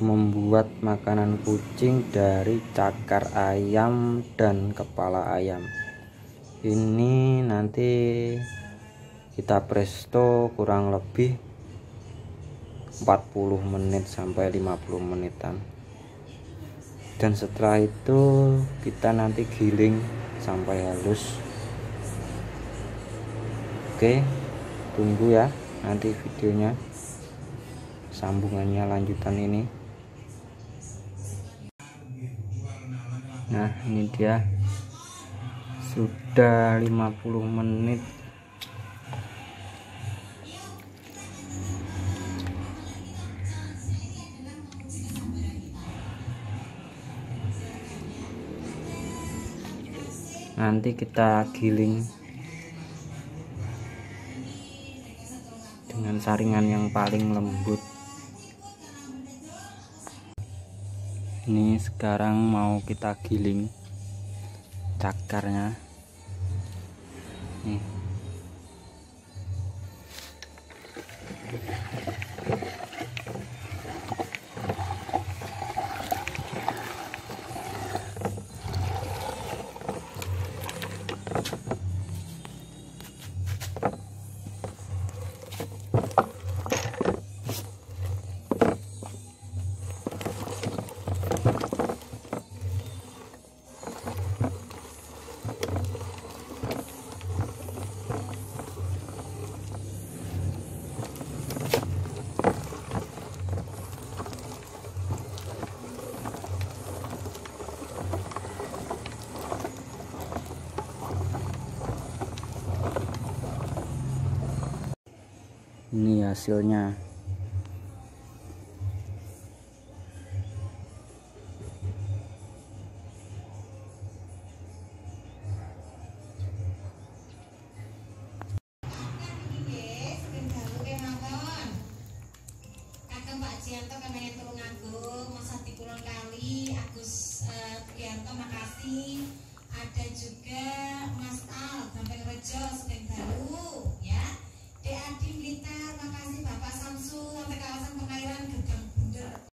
membuat makanan kucing dari cakar ayam dan kepala ayam. Ini nanti kita presto kurang lebih 40 menit sampai 50 menitan. Dan setelah itu kita nanti giling sampai halus. Oke tunggu ya nanti videonya sambungannya lanjutan ini nah ini dia. Sudah 50 menit. Nanti kita giling dengan saringan yang paling lembut ini sekarang mau kita giling cakarnya. Nih ini hasilnya Agus makasih. Ada juga